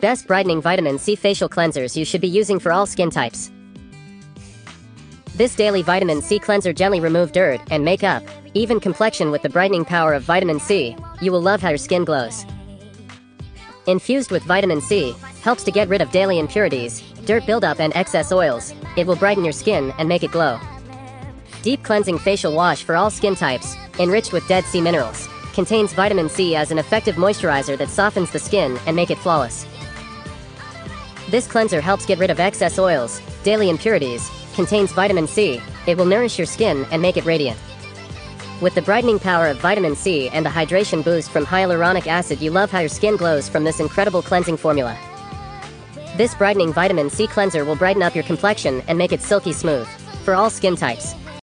Best brightening vitamin C facial cleansers you should be using for all skin types. This daily vitamin C cleanser gently remove dirt and makeup, even complexion with the brightening power of vitamin C. You will love how your skin glows. Infused with vitamin C, helps to get rid of daily impurities, dirt buildup and excess oils. It will brighten your skin and make it glow. Deep cleansing facial wash for all skin types, enriched with dead sea minerals. Contains vitamin C as an effective moisturizer that softens the skin and make it flawless. This cleanser helps get rid of excess oils, daily impurities, contains vitamin C, it will nourish your skin and make it radiant. With the brightening power of vitamin C and the hydration boost from hyaluronic acid you love how your skin glows from this incredible cleansing formula. This brightening vitamin C cleanser will brighten up your complexion and make it silky smooth. For all skin types,